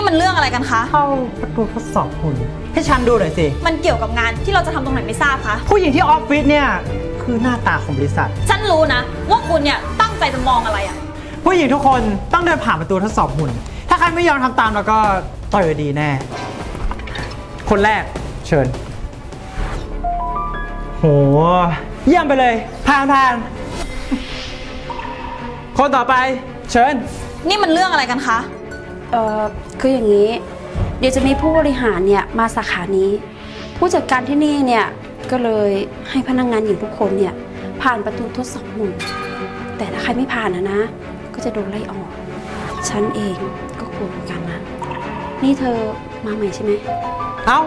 นี่มันเรื่องอะไรกันคะ เข้าประตูทดสอบหุ่นให้ฉันดูหน่อยสิ มันเกี่ยวกับงานที่เราจะทำตรงไหนไม่ทราบคะ ผู้หญิงที่ออฟฟิศเนี่ย คือหน้าตาของบริษัท ฉันรู้นะ ว่าคุณเนี่ยตั้งใจจะมองอะไรอะผู้หญิงทุกคนต้องเดินผ่านประตูทดสอบหุ่น ถ้าใครไม่ยอมทำตามแล้วก็ต่อยดีแน่ คนแรกเชิญ โห เยี่ยมไปเลย ผ่านผ่าน คนต่อไป เชิญ นี่มันเรื่องอะไรกันคะ เอ่อคืออย่างนี้ เดี๋ยวจะมีผู้บริหารเนี่ยมาสาขานี้ ผู้จัดการที่นี่เนี่ยก็เลยให้พนักงงานหญิงทุกคนเนี่ยผ่านประตูทดสอบหุ่นแต่ถ้าใครไม่ผ่านนะนะ ก็จะโดนไล่ออก ฉันเองก็กลัวเหมือนกันนะ นี่เธอมาใหม่ใช่ไหม เอา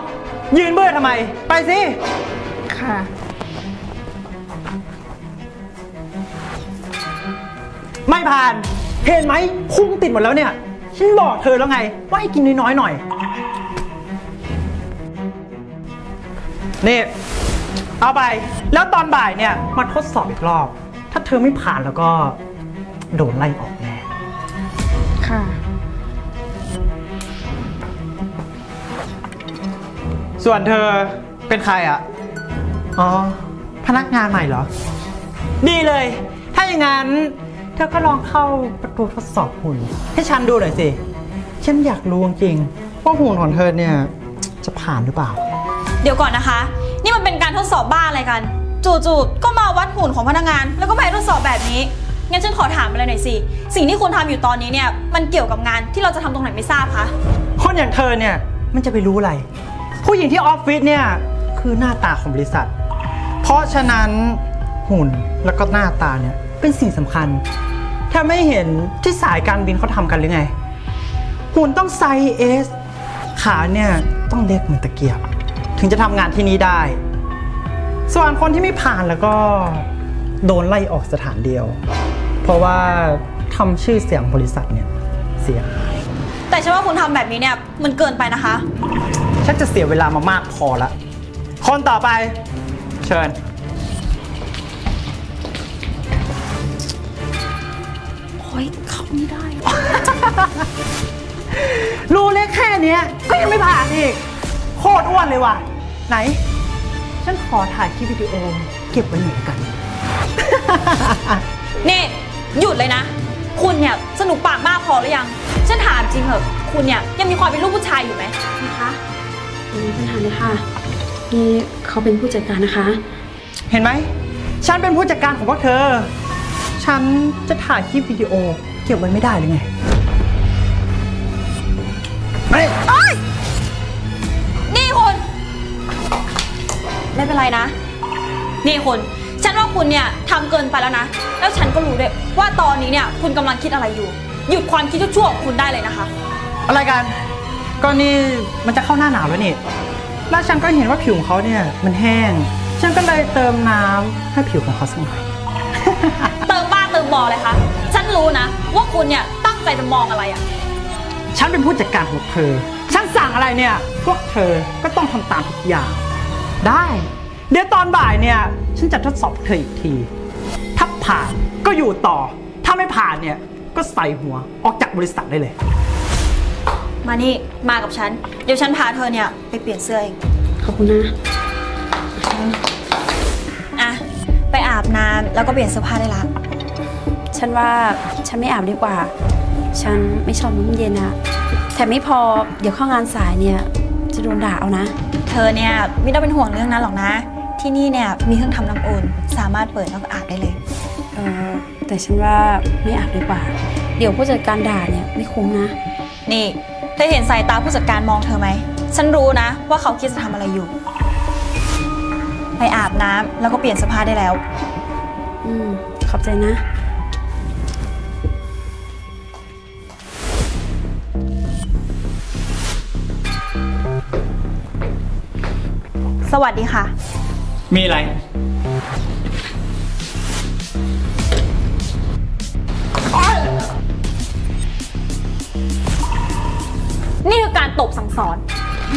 ยืนเบื่อทำไม ไปสิ ค่ะ ไม่ผ่าน เห็นไหมพุ่งติดหมดแล้วเนี่ย ฉันบอกเธอแล้วไง ว่าให้กินน้อยๆหน่อย นี่ เอาไป แล้วตอนบ่ายเนี่ยมาทดสอบอีกรอบ ถ้าเธอไม่ผ่านแล้วก็ โดนไล่ออกแน่ ค่ะ ส่วนเธอเป็นใครอะ อ๋อ พนักงานใหม่เหรอ ดีเลย ถ้าอย่างนั้น เธอก็ลองเข้าประตูทดสอบหุ่นให้ฉันดูหน่อยสิ ฉันอยากรู้จริงๆว่าหุ่นของเธอเนี่ยจะผ่านหรือเปล่า เดี๋ยวก่อนนะคะ นี่มันเป็นการทดสอบบ้าอะไรกัน จู่ๆก็มาวัดหุ่นของพนักงาน แล้วก็ไปทดสอบแบบนี้ งั้นฉันขอถามอะไรหน่อยสิ สิ่งที่คุณทำอยู่ตอนนี้เนี่ย มันเกี่ยวกับงานที่เราจะทำตรงไหนไม่ทราบคะ คนอย่างเธอเนี่ยมันจะไปรู้อะไร ผู้หญิงที่ออฟฟิศเนี่ยคือหน้าตาของบริษัท เพราะฉะนั้นหุ่นแล้วก็หน้าตาเนี่ย เป็นสิ่งสำคัญ ถ้าไม่เห็นที่สายการบินเขาทำกันหรือไง หุ่นต้องไซส์เอสขาเนี่ยต้องเล็กเหมือนตะเกียบ ถึงจะทำงานที่นี้ได้ ส่วนคนที่ไม่ผ่านแล้วก็โดนไล่ออกสถานเดียว เพราะว่าทำชื่อเสียงบริษัทเนี่ยเสียหาย แต่ฉันว่าคุณทำแบบนี้เนี่ยมันเกินไปนะคะ ฉันจะเสียเวลามามากพอละ คนต่อไป เชิญ อ้ยเขาไม่ได้ รูเล็กแค่เนี้ยก็ยังไม่ผ่านอีก โคตรอ้วนเลยว่ะ ไหน ฉันขอถ่ายคลิปวิดีโอ เก็บไว้หน่อยละกัน นี่ หยุดเลยนะ คุณเนี่ยสนุกปากมากพอหรือยัง ฉันถามจริงเหอะคุณเนี่ยยังมีความเป็นลูกผู้ชายอยู่ไหมนะคะไม่มีปัญหาเลยค่ะนี่เขาเป็นผู้จัดการนะคะ เห็นไหม ฉันเป็นผู้จัดการของพวกเธอ ฉันจะถ่ายคลิปวิดีโอเก็บไว้ไม่ได้หรือไงเฮ้ยนี่คุณ ไม่เป็นไรนะ นี่คุณ ฉันว่าคุณเนี่ยทำเกินไปแล้วนะ แล้วฉันก็รู้ด้วยว่าตอนนี้เนี่ยคุณกำลังคิดอะไรอยู่ หยุดความคิดชั่วๆของคุณได้เลยนะคะ อะไรกัน ก็นี่มันจะเข้าหน้าหนาวแล้วนี่ แล้วฉันก็เห็นว่าผิวของเขาเนี่ยมันแห้ง ฉันก็เลยเติมน้ำให้ผิวของเขาสักหน่อยเติม บ้าเติมบอเลยคะ ฉันรู้นะ ว่าคุณเนี่ยตั้งใจจะมองอะไรอะฉันเป็นผู้จัดการของเธอ ฉันสั่งอะไรเนี่ย พวกเธอก็ต้องทำตามทุกอย่าง ได้ เดี๋ยวตอนบ่ายเนี่ย ฉันจะทดสอบเธออีกที ถ้าผ่านก็อยู่ต่อ ถ้าไม่ผ่านเนี่ย ก็ใส่หัวออกจากบริษัทได้เลย มานี่ มากับฉัน เดี๋ยวฉันพาเธอเนี่ยไปเปลี่ยนเสื้อเอง ขอบคุณนะอะไปอาบน้ำแล้วก็เปลี่ยนเสื้อผ้าได้ละ ฉันว่าฉันไม่อาบดีกว่า ฉันไม่ชอบน้ำเย็นอะแถมไม่พอเดี๋ยวเข้างานสายเนี่ย จะโดนด่าเอานะ เธอเนี่ยไม่ต้องเป็นห่วงเรื่องนั้นหรอกนะ ที่นี่เนี่ยมีเครื่องทำน้ำอุ่นสามารถเปิดแล้วก็อาบได้เลย เออแต่ฉันว่าไม่อาบดีกว่า เดี๋ยวผู้จัดการด่าเนี่ยไม่คุ้มนะ นี่เธอเห็นสายตาผู้จัดการมองเธอไหม ฉันรู้นะ ว่าเขาคิดจะทำอะไรอยู่ ไปอาบน้ำแล้วก็เปลี่ยนเสื้อผ้าได้แล้ว อืม ขอบใจนะ สวัสดีค่ะ มีอะไร นี่คือการตบสั่งสอน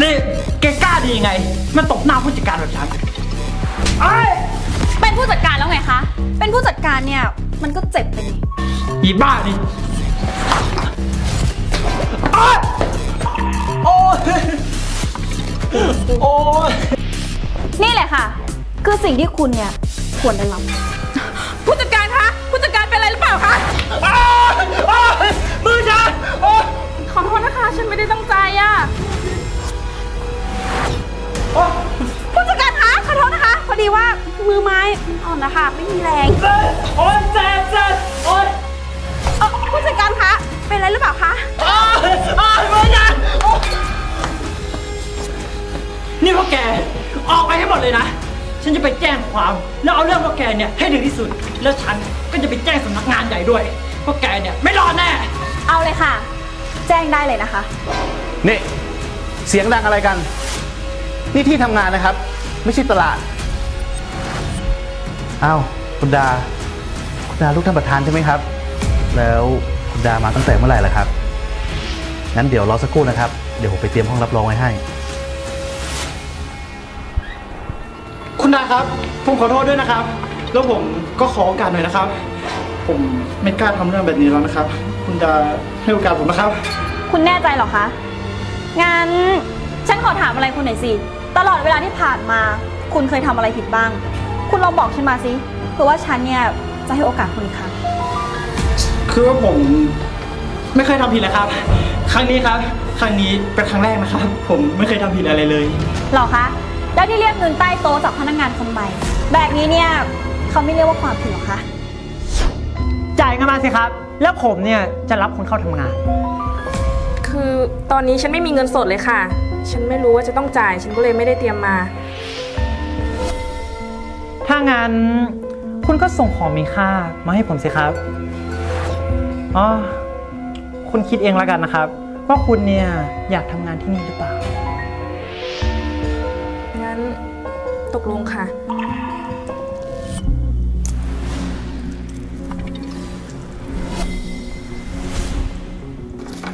นี่แกกล้าดียังไง มันตบหน้าผู้จัดการแบบฉันไอ้ยเป็นผู้จัดการแล้วไงคะ เป็นผู้จัดการเนี่ย มันก็เจ็บไปนี่อีบ้านี่อ้ายโอ้ย นี่แหละค่ะ คือสิ่งที่คุณเนี่ยควรได้รับ ผู้จัดการคะผู้จัดการเป็นอะไรหรือเปล่าคะอ้าวอ้าวมือฉันโอ้ยขอโทษนะคะ ฉันไม่ได้ตั้งใจอะโอ้ยผู้จัดการคะขอโทษนะคะ พอดีว่ามือไม้อ่อนนะคะ ไม่มีแรงโอ้ยเจ็บเจ็บโอ้ยเอ่อผู้จัดการคะเป็นอะไรหรือเปล่าคะอ้าวอ้าวมือฉันโอ๊ยนี่พวกแก ออกไปให้หมดเลยนะ ฉันจะไปแจ้งความ แล้วเอาเรื่องพวกแกเนี่ยให้ถึงที่สุด แล้วฉันก็จะไปแจ้งสำนักงานใหญ่ด้วยพวกแกเนี่ยไม่รอดแน่ เอาเลยค่ะ แจ้งได้เลยนะคะ นี่เสียงดังอะไรกัน นี่ที่ทำงานนะครับ ไม่ใช่ตลาดอ้าวคุณดา คุณดาลูกท่านประธานใช่ไหมครับ แล้วคุณดามาตั้งแต่เมื่อไหร่ล่ะครับงั้นเดี๋ยวรอสักครู่นะครับ เดี๋ยวผมไปเตรียมห้องรับรองไว้ให้ คุณดาครับ ผมขอโทษด้วยนะครับ แล้วผมก็ขอโอกาสหน่อยนะครับ ผมไม่กล้าทำเรื่องแบบนี้แล้วนะครับ คุณดาให้โอกาสผมนะครับ คุณแน่ใจเหรอคะ งั้นฉันขอถามอะไรคุณหน่อยสิ ตลอดเวลาที่ผ่านมา คุณเคยทำอะไรผิดบ้าง คุณลองบอกฉันมาสิเผื่อว่าฉันเนี่ยจะให้โอกาสคุณอีกครั้ง คือว่าผมไม่เคยทำผิดเลยครับ ครั้งนี้ครับ ครั้งนี้เป็นครั้งแรกนะครับ ผมไม่เคยทำผิดอะไรเลยหรอคะ แล้วที่เรียกเงินใต้โต๊ะจากพนักงานคนใหม่ แบบนี้เนี่ยเขาไม่เรียกว่าความผิดหรอคะ จ่ายเงินมาสิครับ แล้วผมเนี่ยจะรับคุณเข้าทำงาน คือตอนนี้ฉันไม่มีเงินสดเลยค่ะ ฉันไม่รู้ว่าจะต้องจ่าย ฉันก็เลยไม่ได้เตรียมมา ถ้างั้นคุณก็ส่งของมีค่ามาให้ผมสิครับ อ๋อ คุณคิดเองแล้วกันนะครับ ว่าคุณเนี่ยอยากทำงานที่นี่หรือเปล่า ตกลงค่ะ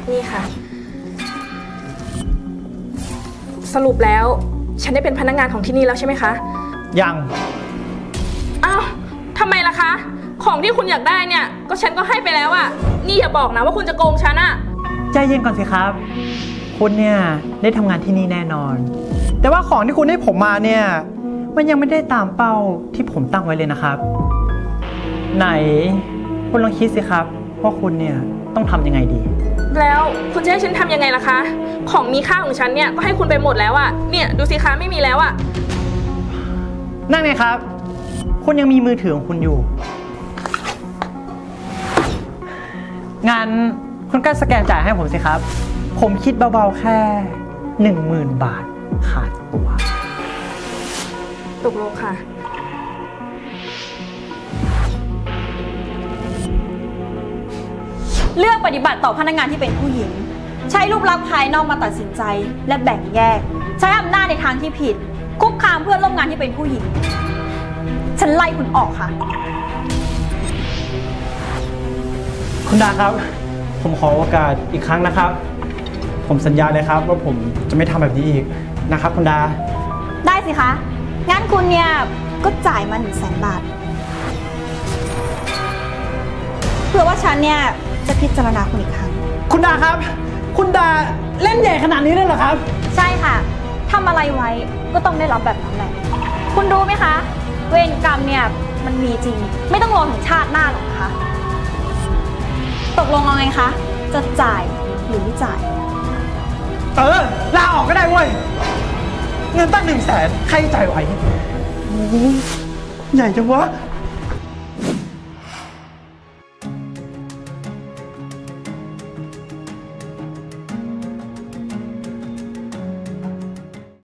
นี่ค่ะ สรุปแล้ว ฉันได้เป็นพนักงานของที่นี่แล้วใช่ไหมคะ ยังอ้าวทำไมล่ะคะ ของที่คุณอยากได้เนี่ย ก็ฉันก็ให้ไปแล้วอะนี่อย่าบอกนะว่าคุณจะโกงฉันอะใจเย็นก่อนสิครับ คุณเนี่ยได้ทำงานที่นี่แน่นอน แต่ว่าของที่คุณให้ผมมาเนี่ย มันยังไม่ได้ตามเป้าที่ผมตั้งไว้เลยนะครับ ไหน คุณลองคิดสิครับว่าคุณเนี่ยต้องทำยังไงดี แล้วคุณจะให้ฉันทำยังไงล่ะคะ ของมีค่าของฉันเนี่ยก็ให้คุณไปหมดแล้วอะเนี่ยดูสิคะไม่มีแล้วอะนั่นไงครับ คุณยังมีมือถือของคุณอยู่ งั้นคุณก็สแกนจ่ายให้ผมสิครับ ผมคิดเบาๆแค่หนึ่งหมื่นบาทขาดตัว ตกลงค่ะ เลือกปฏิบัติต่อพนักงานที่เป็นผู้หญิง ใช้รูปลักษณ์ภายนอกมาตัดสินใจ และแบ่งแยก ใช้อำนาจในทางที่ผิด คุกคามเพื่อนร่วมงานที่เป็นผู้หญิง ฉันไล่คุณออกค่ะ คุณดาครับ ผมขอโอกาสอีกครั้งนะครับ ผมสัญญาเลยครับว่าผมจะไม่ทำแบบนี้อีกนะครับ คุณดา ได้สิคะ งั้นคุณเนี่ย ก็จ่ายมาหนึ่งแสนบาท เพื่อว่าฉันเนี่ย จะพิจารณาคุณอีกครั้ง คุณดาครับ คุณดาเล่นใหญ่ขนาดนี้เลยเหรอครับ ใช่ค่ะทำอะไรไว้ก็ต้องได้รับแบบนั้นแหละ คุณรู้ไหมคะ เวรกรรมเนี่ยมันมีจริง ไม่ต้องรอถึงชาติหน้าหรอกนะคะตกลงเอาไงคะ จะจ่ายหรือไม่จ่าย เออ ลาออกก็ได้เว้ย เงินตั้งหนึ่งแสนใครจ่ายไหวใหญ่จังวะ